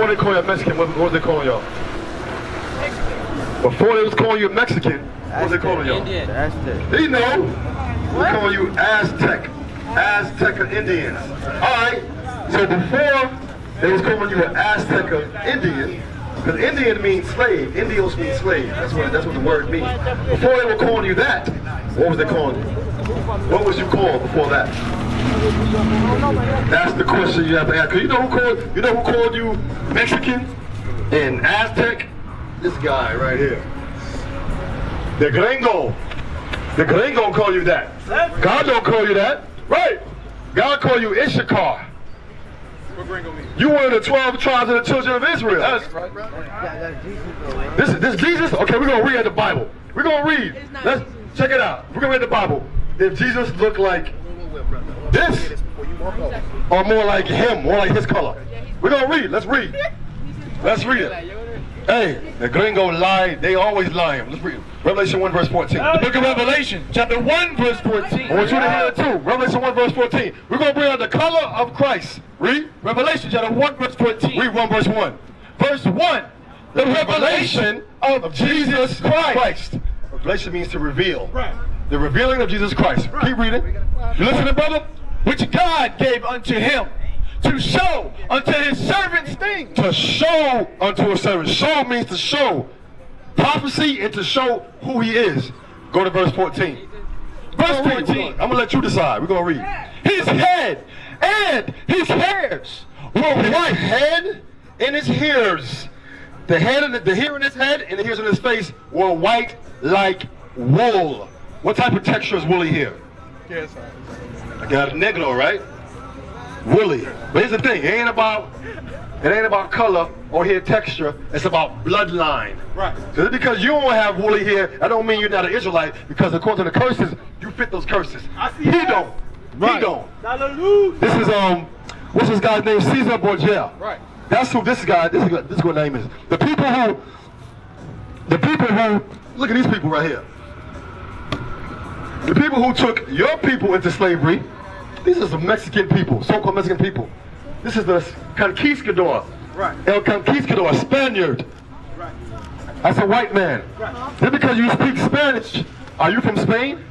before they call you a Mexican, what, what was they calling y'all? Before they was calling you a Mexican, what was they calling y'all? Indian. That's the. They know. They call you Aztec. Aztec Indians. Alright. So before they was calling you an Aztec Indian, because Indian means slave. Indios means slave. That's what that's what the word means. Before they were calling you that, what was they calling you? What was you called before that? That's the question you have to ask. 'Cause you know who called you know who called you Mexican and Aztec? This guy right here. The gringo. The gringo call you that. God don't call you that. Right. God call you Issachar. You one of the 12 tribes of the children of Israel. That's Jesus. though. This is this Jesus? Okay, we're gonna read the Bible. We're gonna read. Let's check it out. We're gonna read the Bible. If Jesus looked like this, or more like him, more like his color. We're gonna read. Let's read. Let's read it. Hey, the gringo lied. They always lying. Let's read. Revelation 1 verse 14. The book of Revelation, chapter 1, verse 14. I want you to hear it too. Revelation 1 verse 14. We're gonna bring out the color of Christ. Read. Revelation, chapter 1, verse 14. Read 1 verse 1. Verse 1. The revelation of Jesus Christ. Revelation means to reveal. Right. The revealing of Jesus Christ. Keep reading. You listening, brother? Which God gave unto him to show unto his servants things. To show unto a servant. Show means to show. Prophecy and to show who he is. Go to verse 14. Verse We're gonna read. 14. I'm gonna let you decide. We're gonna read. His head and his hairs were white. head and his hairs. The head and the, the hair in his head and the hairs in his face were white like wool. What type of texture is woolly here? Yes, I got a negro, right? Woolly. But here's the thing, it ain't about it ain't about color or hair texture, it's about bloodline. Right. Just because you don't have woolly hair, that don't mean you're not an Israelite, because according to the curses, you fit those curses. I see he that. don't. He don't. Hallelujah. This is um, what's this guy's name? Caesar Borgia. Right. That's who this guy. This is this is what name is. The people who, the people who, look at these people right here. The people who took your people into slavery. These are some Mexican people, so-called Mexican people. This is the conquistador. Right. El conquistador, a Spaniard. Right. That's a white man. Right. Just because you speak Spanish, are you from Spain?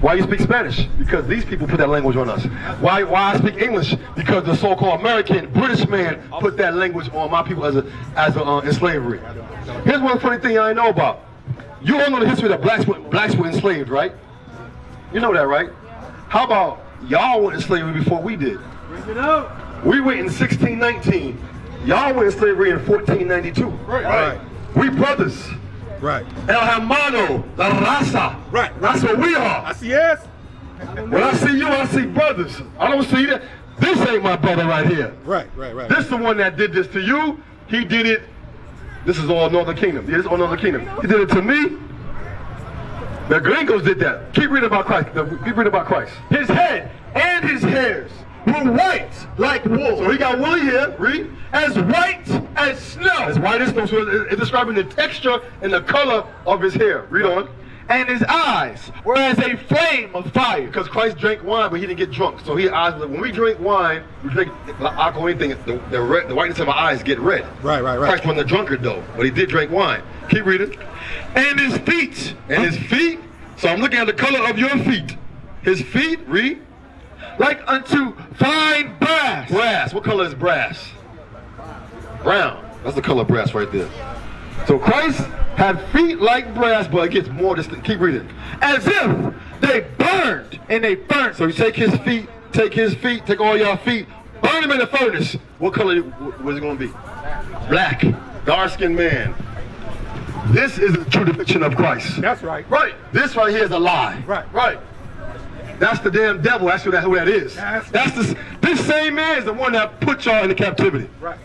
Why you speak Spanish? Because these people put that language on us. Why why I speak English? Because the so-called American British man put that language on my people as a as a, uh, in slavery. Here's one funny thing I know about. You all know the history that blacks were, blacks were enslaved, right? You know that, right? How about y'all were in slavery before we did? Bring it up. We went in 1619. Y'all were in slavery in 1492. Right. Right. We brothers. Right. El hermano, la raza. Right. That's what we are. I see yes. When I see you, I see brothers. I don't see that. This ain't my brother right here. Right, right, right. This the one that did this to you. He did it. This is all Northern Kingdom. This is all Northern Kingdom. He did it to me. The gringos did that. Keep reading about Christ. Keep reading about Christ. His head and his hairs were white like wool. So he got woolly hair. Read. As white as snow. As white as snow. So it's describing the texture and the color of his hair. Read on. And his eyes were as a flame of fire. Because Christ drank wine, but he didn't get drunk. So he eyes. When we drink wine, we drink alcohol, anything. The, the, red, the whiteness of our eyes get red. Right, right, right. Christ wasn't a drunkard though, but he did drink wine. Keep reading. And his feet And his feet. So I'm looking at the color of your feet. His feet. Read. like unto fine brass. Brass. What color is brass? Brown. That's the color of brass right there. So Christ had feet like brass, but it gets more distinct. Keep reading. As if they burned and they furnace. So you take his feet, take his feet, take all your feet, burn them in the furnace. What color was it going to be? Black. Dark-skinned man. This is the true depiction of Christ. That's right. Right. This right here is a lie. Right. Right. That's the damn devil. That's who that, who that is. That's- That's the, this same man is the one that put y'all into captivity. Right.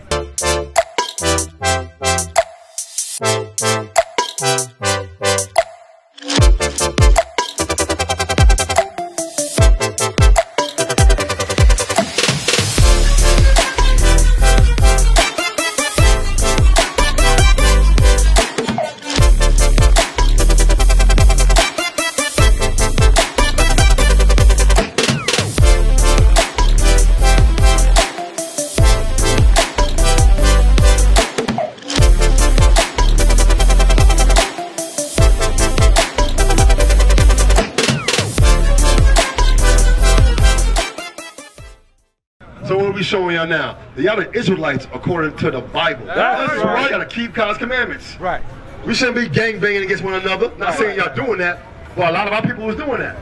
Showing y'all now. The y'all the Israelites according to the Bible. That's right. You gotta keep God's commandments. Right. We shouldn't be gang banging against one another. Not saying y'all doing that, but a lot of our people was doing that.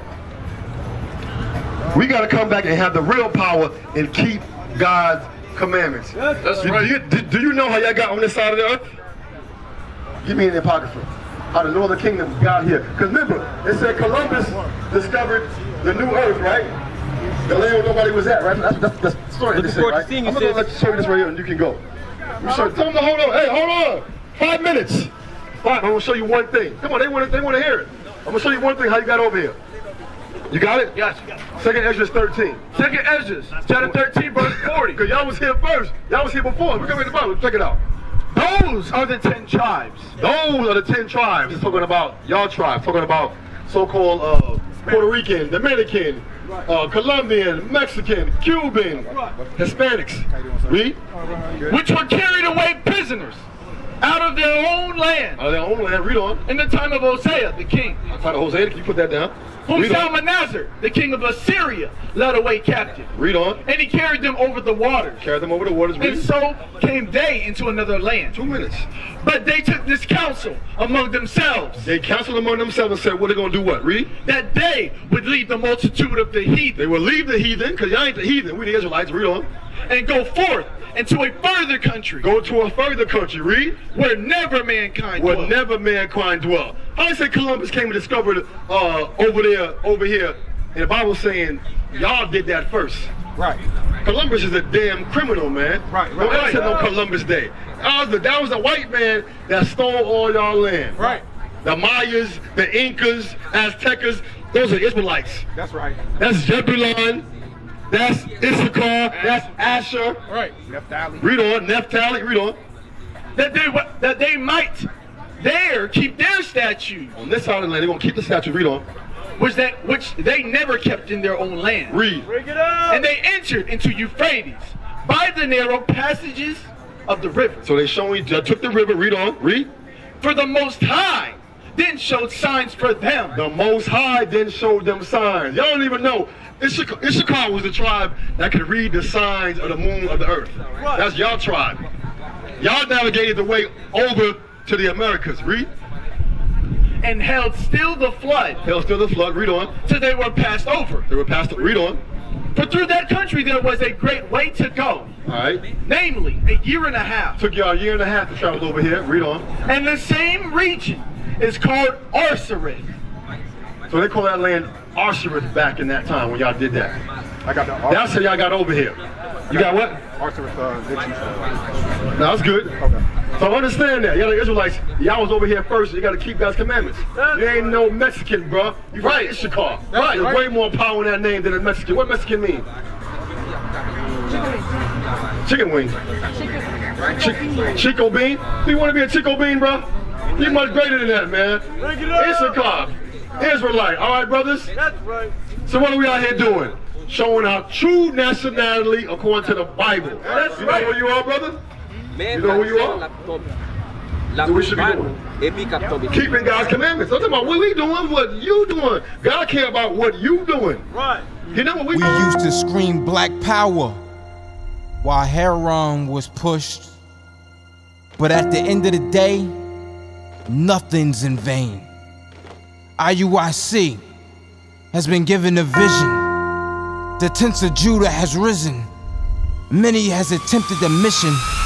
We gotta come back and have the real power and keep God's commandments. That's Do, right. you, do, do you know how y'all got on this side of the earth? Give me an apocrypha. How the northern kingdom got here. Because remember, it said Columbus discovered the new earth, right? The land where nobody was at, right? That's, that's, that's the story they say, forward to right? I'm gonna sis. let you show you this right here and you can go. You show, tell them to hold on. Hey, hold on. Five minutes. Five. I'm gonna show you one thing. Come on, they want to, they want to hear it. I'm gonna show you one thing how you got over here. You got it? Yes. Second Esdras 13. Second Esdras, chapter 13, verse 40. Because y'all was here first. Y'all was here before. We come in the Bible. Check it out. Those are the ten tribes. Those are the ten tribes. It's talking about y'all tribes. Talking about so-called uh, Puerto Rican, Dominican, uh, Colombian, Mexican, Cuban, Hispanics. Read. which were carried away prisoners out of their own land Out of their own land. Read on. in the time of Hosea the king, Outside of Hosea, can you put that down? Whom Read the king of Assyria, led away captive. Read on. And he carried them over the waters. Carry them over the waters. And so came they into another land. Two minutes. But they took this counsel among themselves They counseled among themselves and said, what are they going to do what? Read. that they would leave the multitude of the heathen They will leave the heathen, because y'all ain't the heathen. We the Israelites. Read on. and go forth into a further country Go to a further country. Read. where never mankind where dwelt. never mankind dwell. How they say Columbus came and discovered uh, over there, over here, and the Bible saying y'all did that first. Right. Columbus is a damn criminal, man. Right, right, right. say no Columbus Day. That was, the, that was a white man that stole all y'all land. Right. The Mayas, the Incas, Aztecas, those are Israelites. That's right. That's Zebulon. That's Issachar. That's Asher. Right. Naphtali. Read on. Naphtali. Read on. that they that they might there keep their statutes, On this side of the land, they're going to keep the statue. Read on. Which that which they never kept in their own land. Read. Bring it up. And they entered into Euphrates by the narrow passages of the river. So they showing, they took the river. Read on. Read. For the Most High then showed signs for them. The Most High then showed them signs. Y'all don't even know. Issachar, Issachar was the tribe that could read the signs of the moon of the earth. That's y'all tribe. Y'all navigated the way over to the Americas. Read. And held still the flood Held still the flood. Read on. till they were passed over. They were passed. Over. Read on. For through that country there was a great way to go, All right. namely a year and a half. Took y'all a year and a half to travel over here. Read on. And the same region is called Arsareth. So they call that land Arshareth back in that time when y'all did that. I got the That's how y'all got over here. You got what? Arthur uh, Dixon. uh, No, that's good. Okay. So understand that. Y'all the Israelites, y'all was over here first. You got to keep God's commandments. You ain't no Mexican, bro. You Right. Issachar. Right, There's right. way more power in that name than a Mexican. What Mexican mean? Chicken wings. wing. Chi- Chico bean? Do you want to be a Chico bean, bro? You much greater than that, man. Issachar. Israelite. All right, brothers? That's right. So what are we out here doing? Showing our true nationality according to the Bible. That's you know right. who you are, brother? Me You know who you are? laptop. La So we should be doing? mi. Keeping God's commandments. I'm talking about what we doing, what you doing. God care about what you doing. Right. You know what we, We doing? used to scream black power while heroin was pushed. But at the end of the day, nothing's in vain. IUIC has been given a vision. The tents of Judah has risen. Many has attempted the mission,